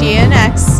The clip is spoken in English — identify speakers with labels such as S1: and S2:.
S1: GNX 100